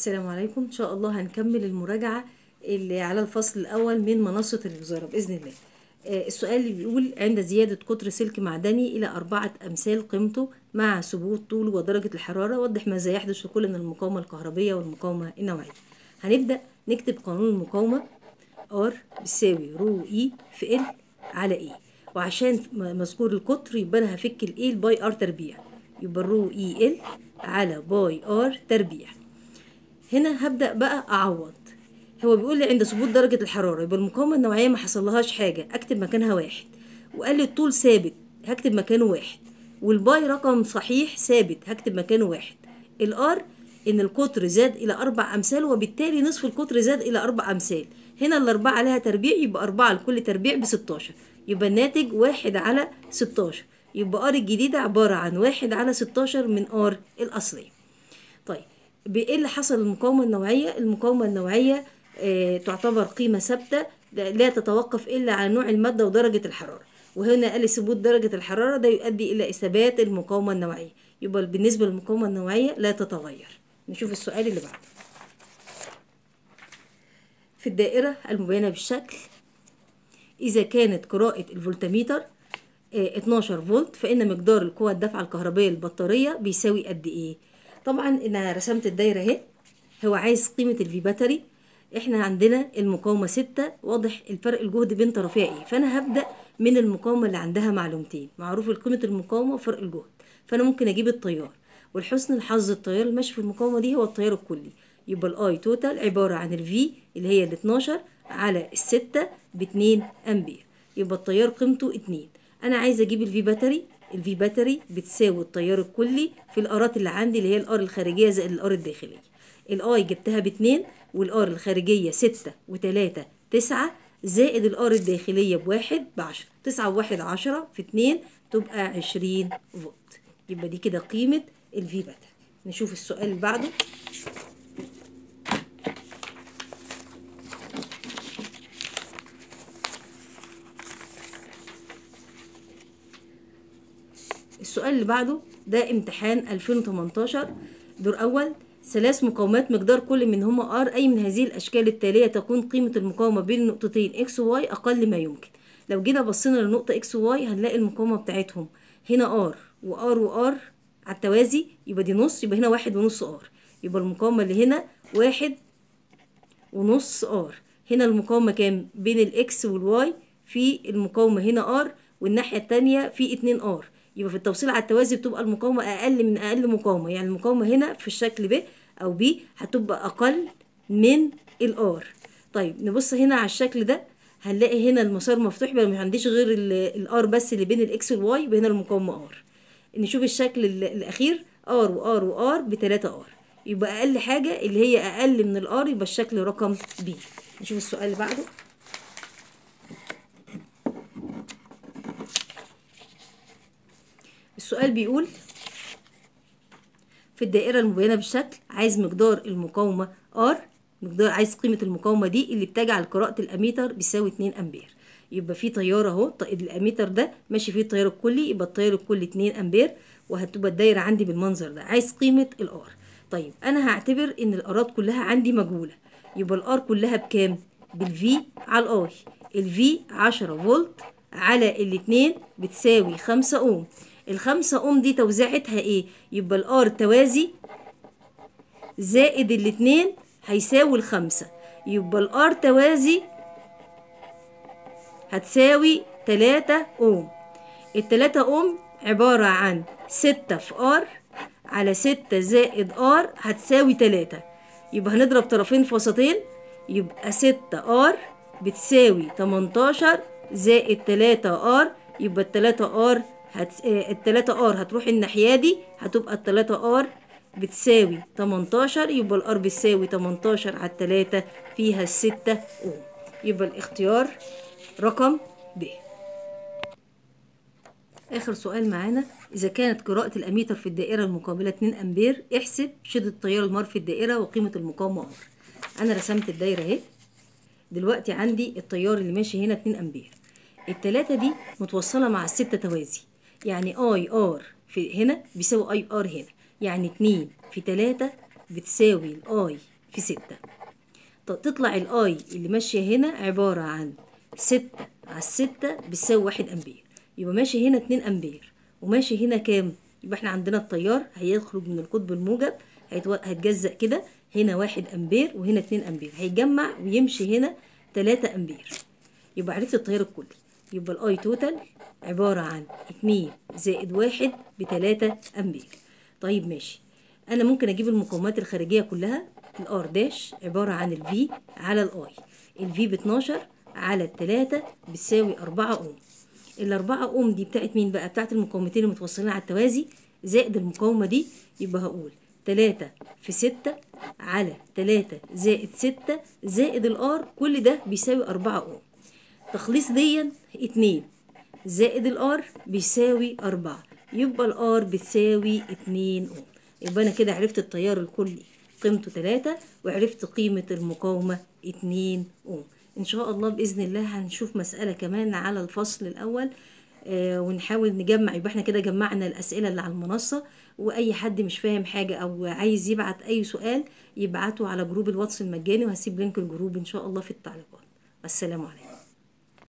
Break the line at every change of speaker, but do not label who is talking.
السلام عليكم. إن شاء الله هنكمل المراجعة اللي على الفصل الأول من منصة الوزاره بإذن الله. آه، السؤال اللي بيقول عند زيادة قطر سلك معدني إلى أربعة أمثال قيمته مع ثبوت طوله ودرجة الحرارة وضح ماذا يحدث في كل من المقاومة الكهربية والمقاومة النوعية. هنبدأ نكتب قانون المقاومة R بيساوي رو اي في L على A وعشان م- مذكور القطر يبقى أنا هفك ال A باي R تربيع. يبقى الرو اي L على باي R تربيع. هنا هبدأ بقى أعوض. هو بيقول لي عند ثبوت درجة الحرارة يبقى المقاومة النوعية ما حصلهاش حاجة أكتب مكانها واحد. وقال لي الطول ثابت هكتب مكانه واحد. والباي رقم صحيح ثابت هكتب مكانه واحد. ال R إن القطر زاد إلى أربع أمثال وبالتالي نصف القطر زاد إلى أربع أمثال. هنا الأربعة عليها تربيع يبقى أربعة لكل تربيع بستاشر. يبقى الناتج واحد على ستاشر. يبقى R الجديدة عبارة عن واحد على ستاشر من R الأصلية. طيب بإيه اللي حصل المقاومه النوعية؟ المقاومة النوعية آه تعتبر قيمة ثابتة لا تتوقف إلا على نوع المادة ودرجة الحرارة. وهنا قال ثبوت درجة الحرارة ده يؤدي إلى إثبات المقاومة النوعية. يبقى بالنسبة للمقاومة النوعية لا تتغير. نشوف السؤال اللي بعده. في الدائرة المبينة بالشكل إذا كانت قراءة الفولتميتر آه، 12 فولت فإن مقدار القوة الدافعة الكهربية للبطارية بيساوي قد إيه؟ طبعا أنا رسمت الدايرة أهي. هو عايز قيمة ال V battery إحنا عندنا المقاومة ستة. واضح الفرق الجهد بين طرفيها إيه فأنا هبدأ من المقاومة اللي عندها معلومتين. معروف قيمة المقاومة وفرق الجهد. فأنا ممكن أجيب التيار. ولحسن الحظ التيار الماشي في المقاومة دي هو التيار الكلي. يبقى ال I total عبارة عن ال V اللي هي ال 12 على الستة ب 2 أمبير. يبقى التيار قيمته 2 أنا عايزه أجيب ال V battery ال V battery بتساوي التيار الكلي في الآرات اللي عندي اللي هي ال R الخارجية زائد ال R الداخلية. ال I جبتها باتنين وال R الخارجية ستة وتلاتة تسعة زائد ال R الداخلية بواحد بعشرة. تسعة وواحد عشرة في اتنين تبقى عشرين فولت. يبقى دي كده قيمة الفي باتري نشوف السؤال اللي بعده. السؤال اللي بعده ده امتحان 2018 دور أول ثلاث مقاومات مقدار كل منهما R أي من هذه الأشكال التالية تكون قيمة المقاومة بين النقطتين X و Y أقل ما يمكن. لو جينا بصينا للنقطة X و Y هنلاقي المقاومة بتاعتهم. هنا R و R و R على التوازي يبقى دي نص يبقى هنا واحد ونص R يبقى المقاومة اللي هنا واحد ونص R. هنا المقاومة كام؟ بين ال X وال Y في المقاومة هنا R والناحية التانية في اتنين R. يبقى في التوصيل على التوازي بتبقى المقاومة أقل من أقل مقاومة. يعني المقاومة هنا في الشكل ب أو ب هتبقى أقل من ال R. طيب نبص هنا على الشكل ده هنلاقي هنا المسار مفتوح يبقى ما عنديش غير ال R بس اللي بين ال X وال Y يبقى هنا المقاومة R. نشوف الشكل ال- الأخير R و R و R بتلاتة R. يبقى أقل حاجة اللي هي أقل من ال R يبقى الشكل رقم B نشوف السؤال اللي بعده. السؤال بيقول في الدائرة المبينة بالشكل عايز مقدار المقاومة R مقدار عايز قيمة المقاومة دي اللي بتجعل قراءة الأميتر بيساوي 2 أمبير. يبقى في تيار أهو ط- الأميتر ده ماشي فيه التيار الكلي يبقى التيار الكلي 2 أمبير وهتبقى الدايرة عندي بالمنظر ده عايز قيمة ال R طيب أنا هعتبر إن الآرات كلها عندي مجهولة. يبقى ال R كلها بكام؟ بال V على ال I ال V 10 فولت على الاتنين بتساوي 5 أوم. الخمسة أوم دي توزيعتها إيه؟ يبقى ال R توازي زائد الاتنين هيساوي الخمسة. يبقى ال R توازي هتساوي تلاتة اوم التلاتة اوم عبارة عن ستة في R على ستة زائد R هتساوي تلاتة. يبقى هنضرب طرفين في وسطين يبقى ستة R بتساوي تمنتاشر زائد تلاتة R. يبقى التلاتة R هت... آه، التلاتة R هتروح الناحية دي هتبقى التلاتة R بتساوي 18 يبقى ال R بتساوي 18 على التلاتة فيها الستة أوم. يبقى الاختيار رقم ب آخر سؤال معانا إذا كانت قراءة الأميتر في الدائرة المقابلة 2 أمبير احسب شدة التيار المار في الدائرة وقيمة المقاومة. R أنا رسمت الدايرة أهي. دلوقتي عندي التيار اللي ماشي هنا 2 أمبير. التلاتة دي متوصلة مع الستة توازي. يعني I R في هنا بيساوي I R هنا. يعني اتنين في تلاتة بتساوي ال I في ستة. طب تطلع ال I اللي ماشية هنا عبارة عن ستة. على الستة بتساوي واحد أمبير. يبقى ماشي هنا اتنين أمبير. وماشي هنا كام؟ يبقى إحنا عندنا التيار هيخرج من القطب الموجب هيتجزأ كده هنا واحد أمبير وهنا اتنين أمبير. هيتجمع ويمشي هنا تلاتة أمبير. يبقى عرفت التيار الكلي. يبقى ال I total عبارة عن اتنين زائد واحد بتلاتة امبير طيب ماشي. أنا ممكن أجيب المقاومات الخارجية كلها؟ ال R dash عبارة عن ال V على ال I ال V ب 12 على التلاتة بتساوي أربعة أوم. الأربعة أوم دي بتاعت مين بقى؟ بتاعت المقاومتين المتوصلين على التوازي. زائد المقاومة دي يبقى هقول تلاتة في ستة على تلاتة زائد ستة زائد الار كل ده بيساوي أربعة أوم. تخليص دي اتنين. زائد الآر بيساوي أربعة. يبقى الآر بتساوي اتنين أوم. يبقى أنا كده عرفت التيار الكلي قيمته تلاتة وعرفت قيمة المقاومة اتنين أوم. إن شاء الله بإذن الله هنشوف مسألة كمان على الفصل الأول آه ونحاول نجمع. يبقى إحنا كده جمعنا الأسئلة اللي على المنصة وأي حد مش فاهم حاجة أو عايز يبعت أي سؤال يبعته على group الواتس المجاني وهسيب link ال group إن شاء الله في التعليقات. والسلام عليكم.